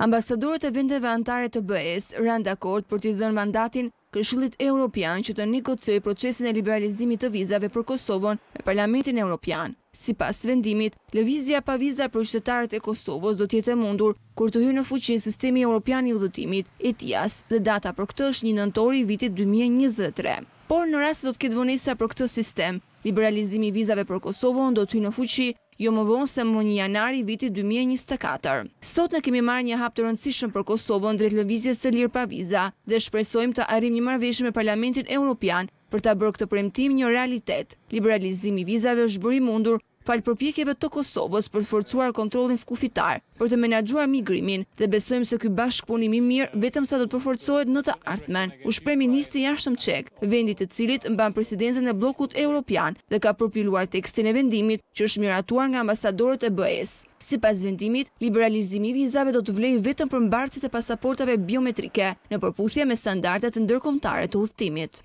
Ambasadorët e vendeve anëtare të BE-së ranë dakord për t'i dhënë mandatin Këshillit Europian që të negociojë procesin e liberalizimit të vizave për Kosovën me Parlamentin Europian. Sipas vendimit, lëvizja pa viza për qytetarët e Kosovës do të jetë e mundur kur të hyjë në fuqi Sistemi Europian i Udhëtimit, ETIAS, dhe data për këtë është një nëntori i vitit dy mijë e njëzet e tre. Por, në rast se do të ketë vonesa për këtë sistem, liberalizimi i vizave për Kosovën do të hyjë në fuqi jo më vonë se më një janari i vitit dy mijë e njëzet e katër. Sot ne kemi marrë një hap të rëndësishëm për Kosovën drejt lëvizjes së lirë pa viza dhe shpresojmë të arrijmë një marrëveshje me Parlamentin Europian për ta bërë këtë premtim një realitet. Liberalizimi i vizave është bërë i mundur falë përpjekjeve të Kosovës për të forcuar kontrollin kufitar, për të menaxhuar migrimin dhe besojmë se ky bashkëpunim i mirë vetëm sa do të përforcohet në të ardhmen, u shpreh ministri i Jashtëm çek, vendi i të cilit mban presidencën e Bllokut Europian dhe ka përpiluar tekstin e vendimit që është miratuar nga ambasadorët e BE-së. Sipas vendimit, liberalizimi i vizave do të vlejë vetëm për mbartësit e pasaportave biometrike, në përputhje me standardet ndërkombëtare të udhëtimit.